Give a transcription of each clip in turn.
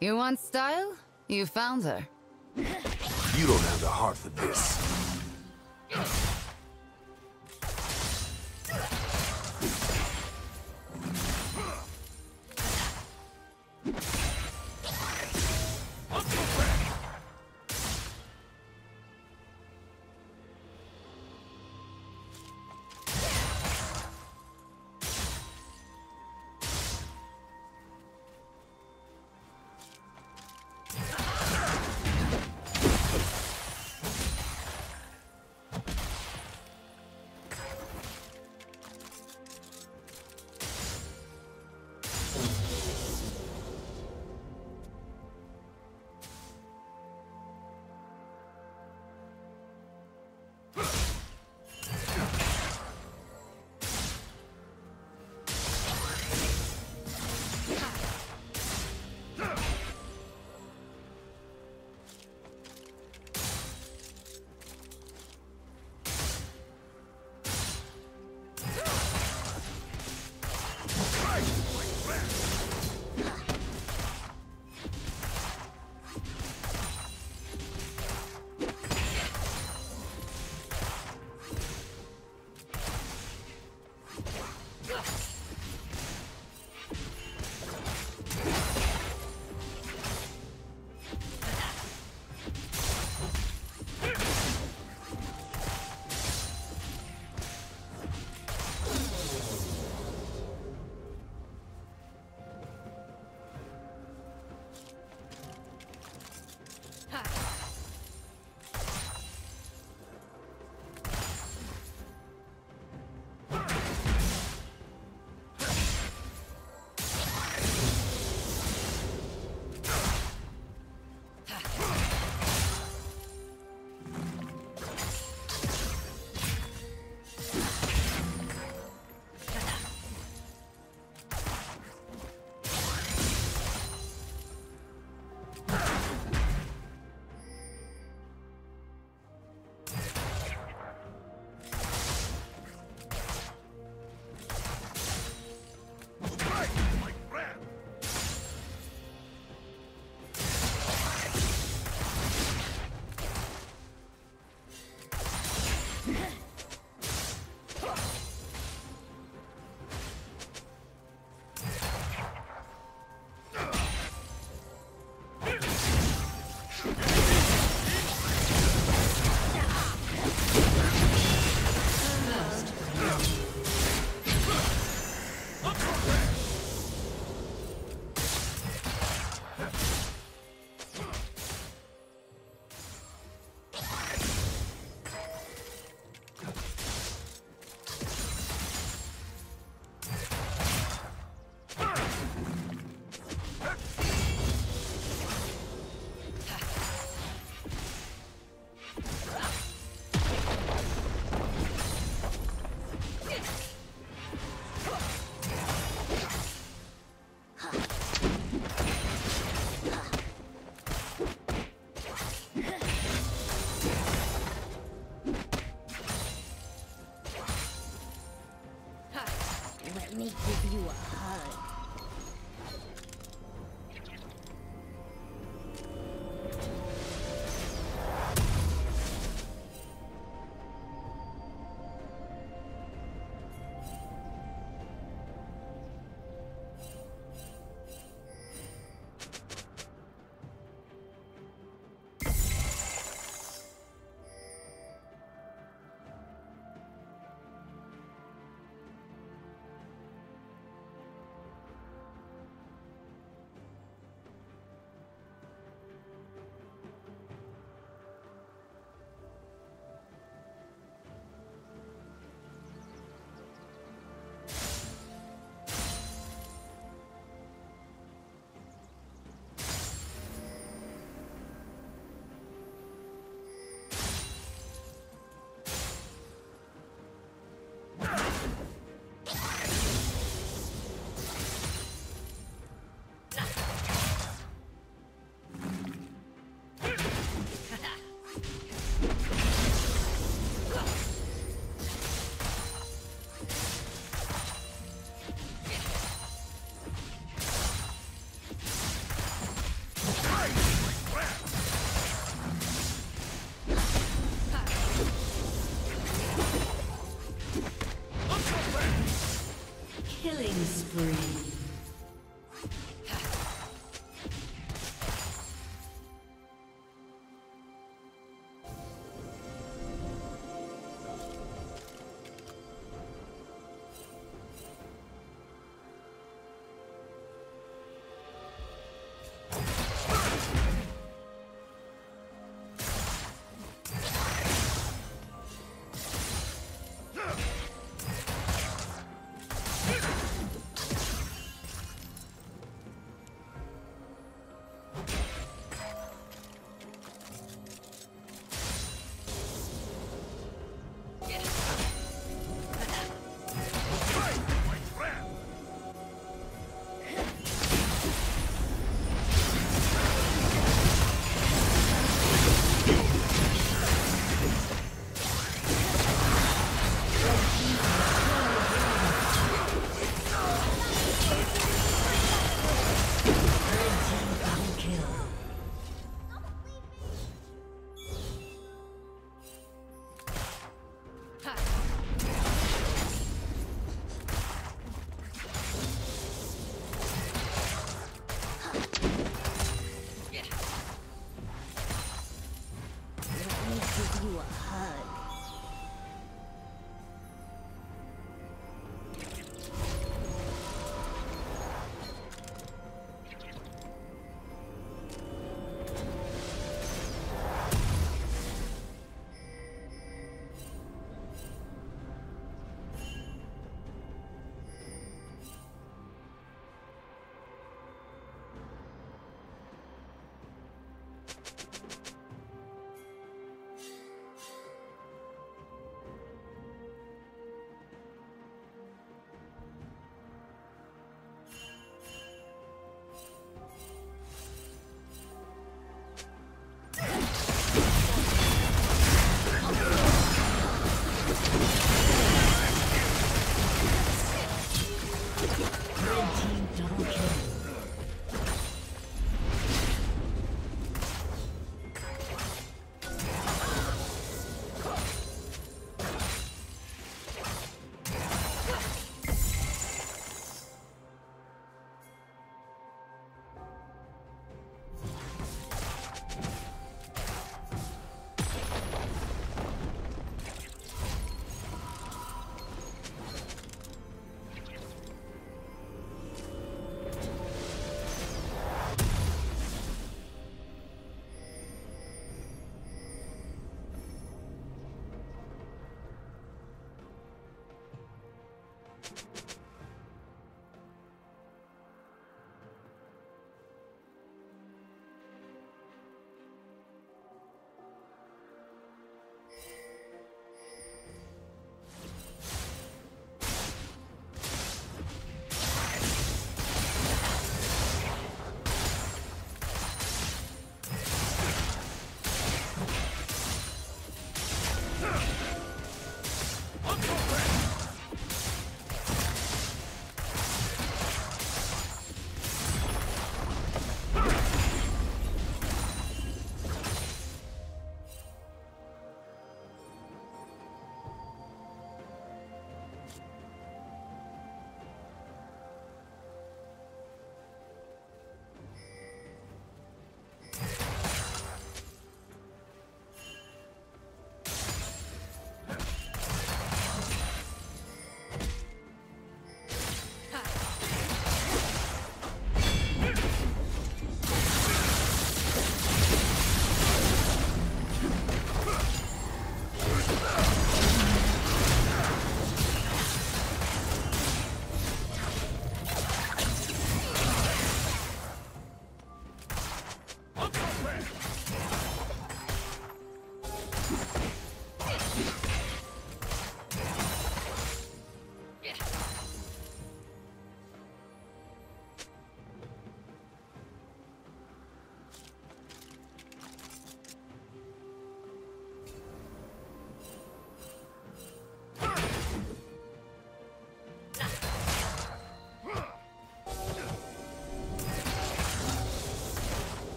You want style? You found her. You don't have the heart for this.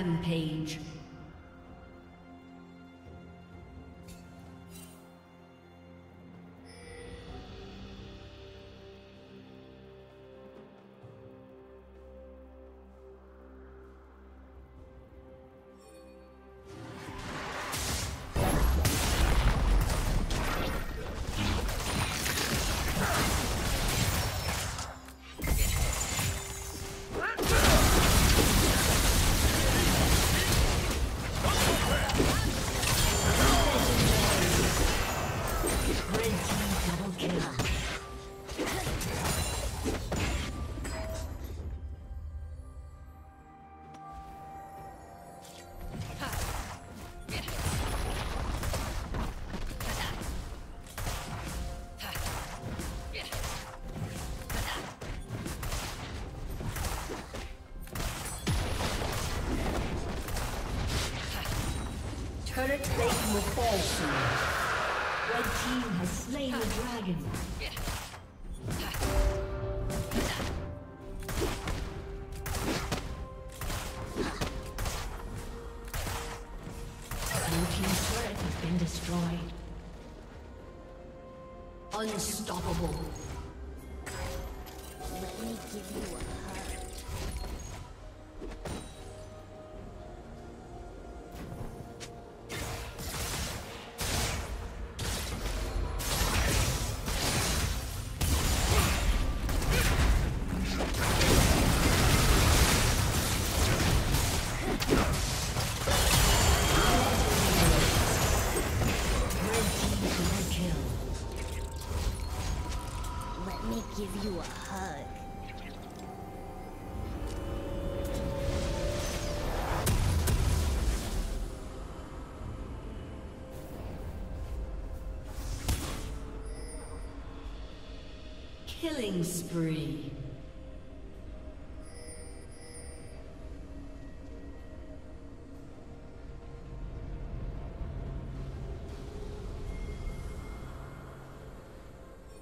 Rampage. Turret plate will fall soon. Red team has slain the dragon. Blue team's turret has been destroyed. Unstoppable. Let me give you a give you a hug. Killing spree.